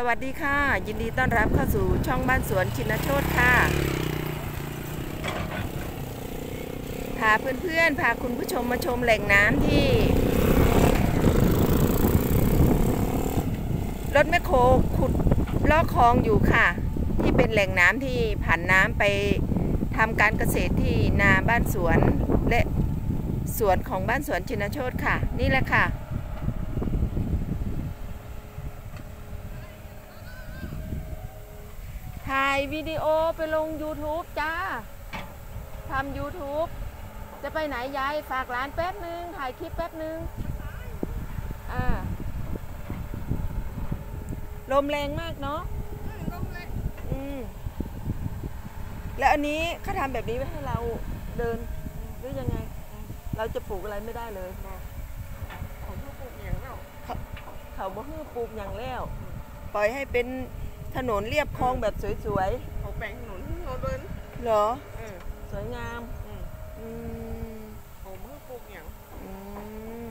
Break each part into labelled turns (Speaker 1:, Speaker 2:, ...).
Speaker 1: สวัสดีค่ะ ยินดีต้อนรับเข้าสู่ช่องบ้านสวนชินโชตค่ะ พาเพื่อนๆ พาคุณผู้ชมมาชมแหล่งน้ำที่ รถแมคโครขุดลอกคลองอยู่ค่ะ ที่เป็นแหล่งน้ำที่ผ่านน้ำไปทำการเกษตรที่นาบ้านสวนและสวนของบ้านสวนชินโชตค่ะ นี่แหละค่ะ ถ่ายวิดีโอไปลง YouTube จ้าทำ YouTube จะไปไหนยาย ฝากร้านแป๊บนึง ถ่ายคลิปแป๊บนึง อ่า ลมแรงมากเนาะอืมแล้วอันนี้เขาทำแบบนี้ไว้ให้เราเดินหรือยังไง เราจะปลูกอะไรไม่ได้เลย
Speaker 2: ของผู้ปลูกอย่างเรา
Speaker 1: เขาบ่ฮื้อปลูกอย่างแล้ว ปล่อยให้เป็น ถนนเรียบคลองแบบสวย
Speaker 2: เขาแปลงถนนเราเดิน
Speaker 1: ๆเหรอ
Speaker 2: เออ
Speaker 1: สวยงาม
Speaker 2: อืม
Speaker 1: อืม
Speaker 2: ของผู้ปลูกอย่าง
Speaker 1: อืม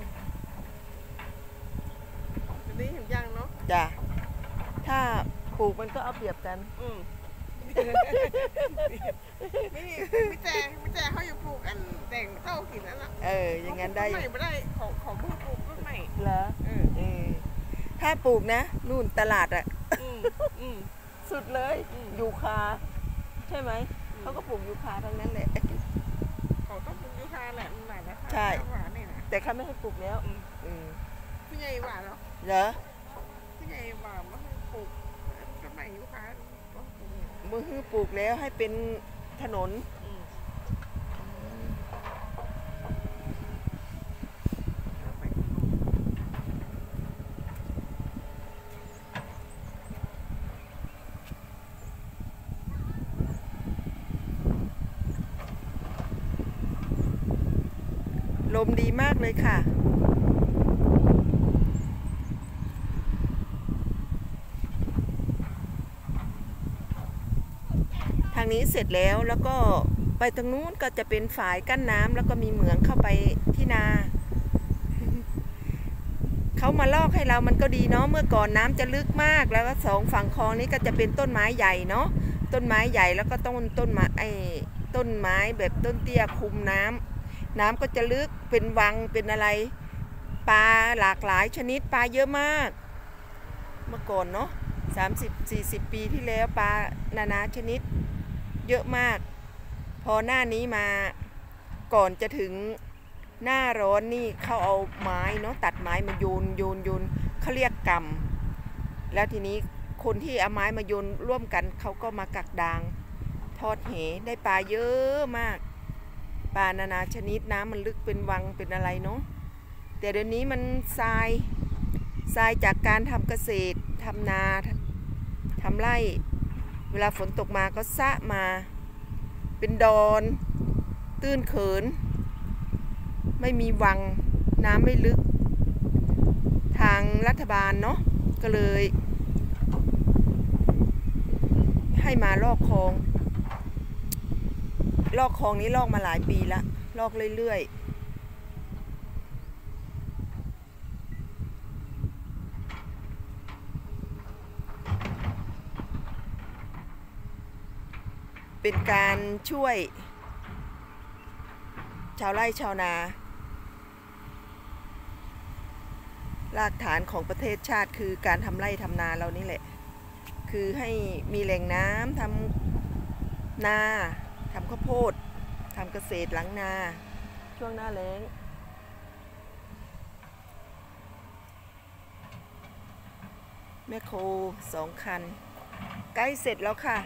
Speaker 2: จะได้เห็นยังเนาะ
Speaker 1: จ้ะถ้าปลูกมันก็เอาเปรียบกัน
Speaker 2: อืมนี่มิแจมิแจเขาอยู่ปลูกอันแต่งเต้ากินนั่นน่ะ
Speaker 1: เออ อย่างนั้นได้อ
Speaker 2: ไม่
Speaker 1: ยู่
Speaker 2: ไม่ได้ของของผู้ปลูกต้นใหม่
Speaker 1: เหรอ
Speaker 2: เออ
Speaker 1: เออถ้าปลูกนะ นู่นตลาดอะ
Speaker 2: อืมอืม
Speaker 1: สุดเลย
Speaker 2: อืม
Speaker 1: ยูคา ใช่ไหม เขาก็ปลูกยูคาทั้งนั้นแหละ
Speaker 2: เขาต้องปลูกยูคาแหละมันหนานะคะ
Speaker 1: ใช่
Speaker 2: หวานนี่นะ
Speaker 1: แต่เขาไม่ให้ปลูกแล้ว
Speaker 2: อืม
Speaker 1: อืม
Speaker 2: ผู้ใหญ่หวานเหรอ
Speaker 1: เหรอ
Speaker 2: ผู้ใหญ่หวานมันปลูกต้นใหม่ยูคาต้องปลูกอย่าง
Speaker 1: มือฮือปลูกแล้วให้เป็นถนน
Speaker 2: อืมเอาไปถนน
Speaker 1: ลมดีมากเลยค่ะ ทางนี้เสร็จแล้วแล้วก็ไปตรงนู้นก็จะเป็นฝายกั้นน้ำแล้วก็มีเหมืองเข้าไปที่นา เขามาลอกให้เรามันก็ดีเนาะเมื่อก่อนน้ำจะลึกมากแล้วก็สองฝั่งคลองนี้ก็จะเป็นต้นไม้ใหญ่เนาะต้นไม้ใหญ่แล้วก็ต้นต้นไม้ไอ้ต้นไม้แบบต้นเตี้ยคุมน้ำ น้ำก็จะลึกเป็นวังเป็นอะไรปลาหลากหลายชนิดปลาเยอะมาก เมื่อก่อนเนาะสามสิบสี่สิบปีที่แล้วปลานานาชนิด เยอะมาก พอหน้านี้มาก่อนจะถึงหน้าร้อนนี่เขาเอาไม้เนาะตัดไม้มาโยนโยนโยนเขาเรียกกำแล้วทีนี้คนที่เอาไม้มาโยนร่วมกันเขาก็มากักดาง ทอดเหได้ปลาเยอะมาก ปลานานาชนิดน้ำมันลึกเป็นวังเป็นอะไรเนาะแต่เดี๋ยวนี้มันทรายทรายจากการทำเกษตรทำนาทำไร่ เวลาฝนตกมาก็สะมา เป็นดอน ตื้นเขิน ไม่มีวังน้ำไม่ลึก ทางรัฐบาลเนาะก็เลย ให้มาลอกคลอง ลอกคลองนี้ลอกมาหลายปีละลอกเรื่อยๆเป็นการช่วย ชาวไร่ชาวนา รากฐานของประเทศชาติคือการทำไร่ทำนาเรานี่แหละ คือให้มีแหล่งน้ำทำนา ทำข้าวโพดทำเกษตรหลังนา ช่วงหน้าแล้งแมคโคสองคัน ใกล้เสร็จแล้วค่ะ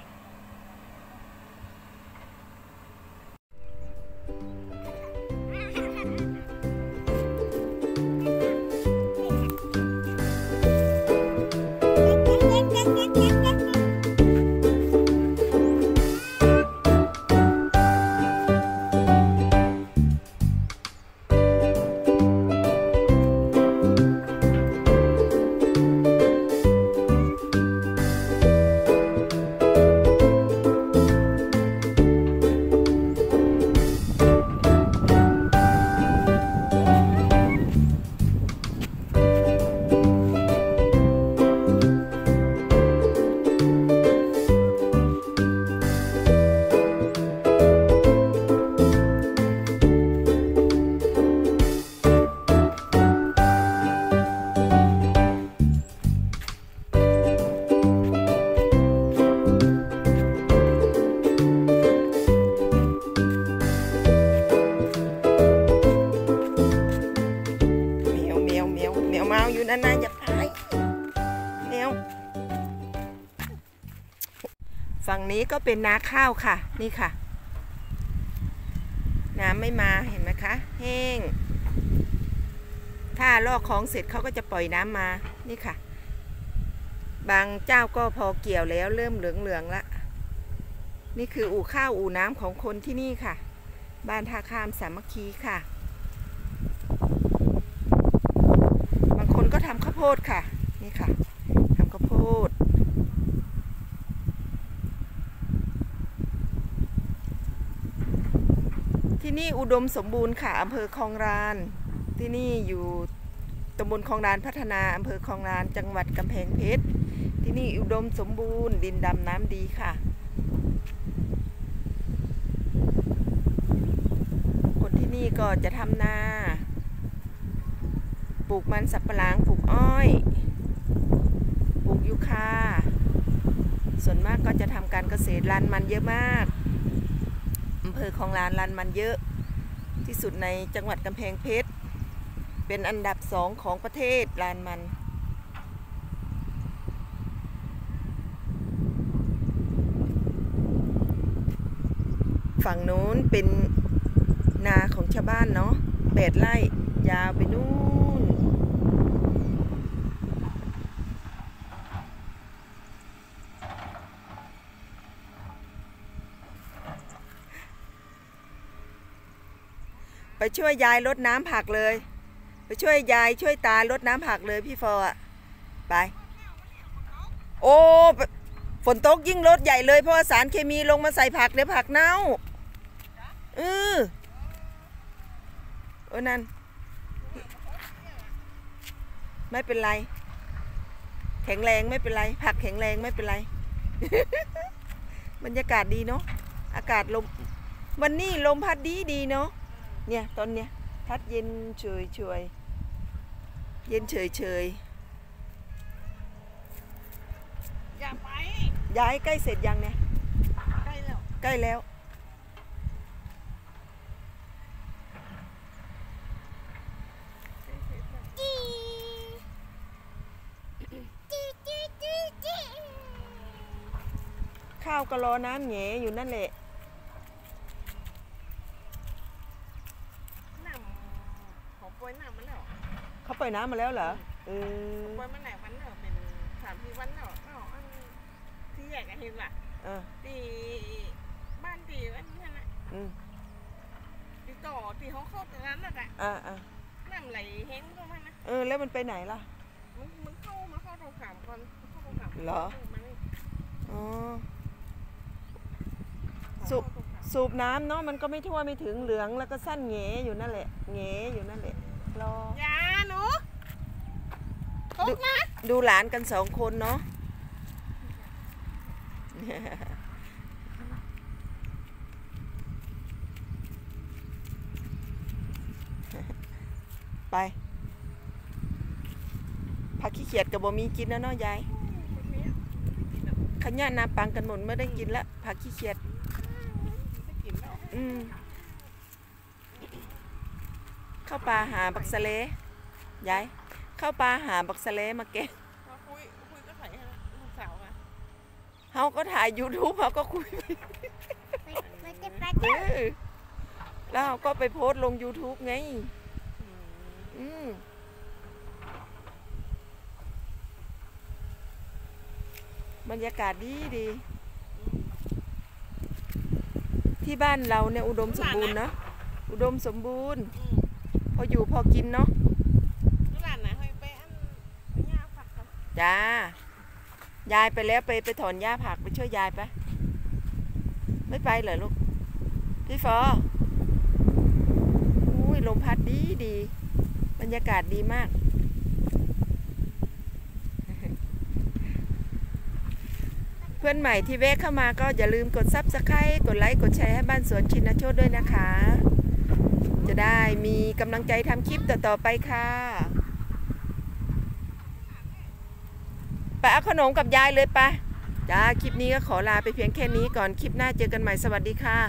Speaker 1: ฝั่งนี้ก็เป็นนาข้าวค่ะ นี่ค่ะ น้ำไม่มาเห็นไหมคะแห้ง ถ้าลอกของเสร็จเขาก็จะปล่อยน้ำมานี่ค่ะ บางเจ้าก็พอเกี่ยวแล้วเริ่มเหลืองๆละนี่คืออู่ข้าวอู่น้ำของคนที่นี่ค่ะ บ้านท่าข้ามสามัคคีค่ะ บางคนก็ทำข้าวโพดค่ะ นี่ค่ะทำข้าวโพด ที่ นี่อุดมสมบูรณ์ค่ะอำเภอคลองราน ที่นี่อยู่ตำบลคลองรานพัฒนาอำเภอคลองราน จังหวัดกำแพงเพชร ที่นี่อุดมสมบูรณ์ ดินดำน้ำดีค่ะ คนที่นี่ก็จะทำนาปลูกมันสับปะหลังปลูกอ้อยปลูกยูคาส่วนมากก็จะทำการเกษตรลานมันเยอะมากอำเภอคลองลานลานมันเยอะ ที่สุดในจังหวัดกำแพงเพชร เป็นอันดับสองของประเทศลานมัน ฝั่งนู้นเป็นนาของชาวบ้านเนาะแปดไร่ยาวไปนู่น ไปช่วยยายรดน้ำผักเลย ไปช่วยยายช่วยตารดน้ำผักเลยพี่ฟออะไป โอ้ฝนตกยิ่งรดใหญ่เลยเพราะสารเคมีลงมาใส่ผักเดี๋ยวผักเน่าเออเออนั่น ไม่เป็นไร แข็งแรงไม่เป็นไร ผักแข็งแรงไม่เป็นไร บรรยากาศดีเนาะอากาศลมวันนี้ลมพัดดีดีเนาะ เนี่ยตอนเนี้ยพัดเย็นเฉยเฉยเย็นเฉยเฉย
Speaker 2: อย่าไป
Speaker 1: ย้ายใกล้เสร็จยังเนี่ย
Speaker 2: ใกล้แล้ว
Speaker 1: ใกล้แล้วข้าวก็รอน้ำแหงอยู่นั่นแหละ
Speaker 2: น้ำของปวยน้ำมันแล้ว
Speaker 1: เขา ปล่อยน้ำมาแล้วเหรอเออ
Speaker 2: ปวยมันไหนวันเนอะเป็นสามสี่วันเนอะเนาะอันที่แยกกันเห็นว่ะ
Speaker 1: เออ
Speaker 2: ตีบ้านตีอันนี้นะ
Speaker 1: อืม
Speaker 2: ตีต่อตีเขาเข้าตรงนั้นน่ะอะ
Speaker 1: อ่าอ่า
Speaker 2: น้ำไหลเฮงก็มันนะ
Speaker 1: เออแล้วมันไปไหนล่ะ
Speaker 2: มันมันเข้ามาเข้าตรงขามก่อนเข้าตรงขาม
Speaker 1: เหรออ๋อสุ
Speaker 2: ตรงขาม
Speaker 1: สูบน้ำเนาะมันก็ไม่ทั่วไม่ถึงเหลืองแล้วก็สั้นแหงอยู่นั่นแหละแหงอยู่นั่นแหละ รอ
Speaker 2: อย่าหนูตกนะ
Speaker 1: ดูหลานกันสองคนเนาะไปผักขี้เกียจกับบ่มีกินนะเนาะยายขยะนาปังกันหมดไม่ได้กินละผักขี้เกียจ
Speaker 2: ไม่กินแล้ว
Speaker 1: อืม เข้าป่าหาบักสะเลยายเข้าป่าหาบักสะเลมาแกง
Speaker 2: มาคุยคุยก็ใส่ให้ลูกสาวมา
Speaker 1: เขาก็ถ่าย YouTube เขาก็คุยไปเออแล้วเขาก็ไปโพสต์ลง YouTube ไง อืมบรรยากาศดีดี ที่บ้านเราเนี่ยอุดมสมบูรณ์เนาะอุดมสมบูรณ์
Speaker 2: อืม
Speaker 1: พออยู่พอกินเนาะ
Speaker 2: ลูกหลานนะให้ไปอันไปย่าผักกัน
Speaker 1: จ้ายายไปแล้วไปไปถอนหญ้าผักไปช่วยยายไปะไม่ไปเหรอลูก พี่ฟออุ้ยลมพัดดีดี บรรยากาศดีมาก เพื่อนใหม่ที่แวะเข้ามาก็อย่าลืมกด subscribe กดไลค์ กดแชร์ให้บ้านสวนชินโชตด้วยนะคะ จะได้มีกำลังใจทำคลิปต่อๆไปค่ะไปเอาขนมกับยายเลยไปะจ้าคลิปนี้ก็ขอลาไปเพียงแค่นี้ก่อนคลิปหน้าเจอกันใหม่สวัสดีค่ะ